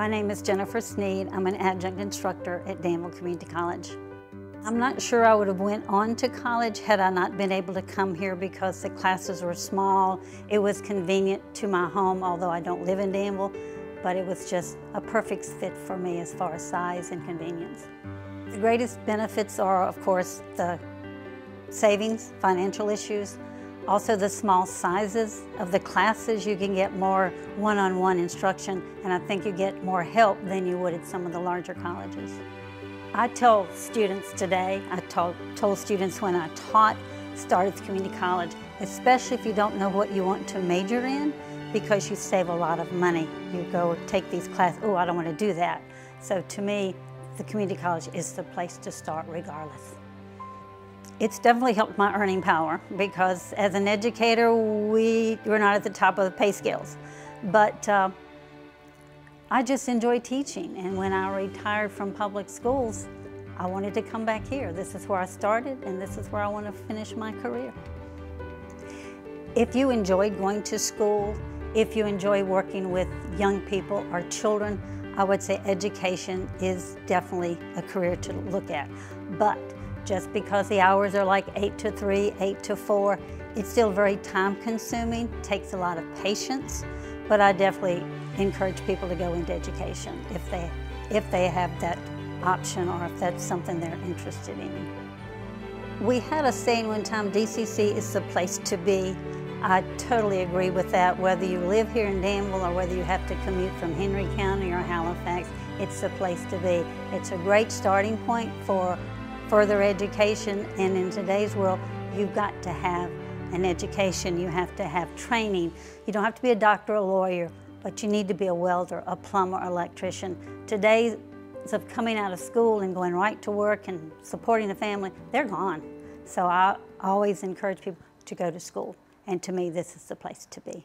My name is Jennifer Snead. I'm an adjunct instructor at Danville Community College. I'm not sure I would have went on to college had I not been able to come here because the classes were small. It was convenient to my home, although I don't live in Danville, but it was just a perfect fit for me as far as size and convenience. The greatest benefits are, of course, the savings, financial issues, also the small sizes of the classes, you can get more one-on-one -on -one instruction, and I think you get more help than you would at some of the larger colleges. I tell students today, I told, told students when I taught, start at the community college, especially if you don't know what you want to major in, because you save a lot of money. You go take these classes, oh, I don't want to do that. So to me, the community college is the place to start regardless. It's definitely helped my earning power because as an educator, we, we're not at the top of the pay scales. But uh, I just enjoy teaching. And when I retired from public schools, I wanted to come back here. This is where I started and this is where I want to finish my career. If you enjoy going to school, if you enjoy working with young people or children, I would say education is definitely a career to look at. But just because the hours are like 8 to 3, 8 to 4, it's still very time consuming, takes a lot of patience, but I definitely encourage people to go into education if they, if they have that option or if that's something they're interested in. We had a saying one time, DCC is the place to be. I totally agree with that. Whether you live here in Danville or whether you have to commute from Henry County or Halifax, it's the place to be. It's a great starting point for further education and in today's world you've got to have an education, you have to have training. You don't have to be a doctor or a lawyer, but you need to be a welder, a plumber, electrician. Today, of coming out of school and going right to work and supporting the family, they're gone. So I always encourage people to go to school. And to me, this is the place to be.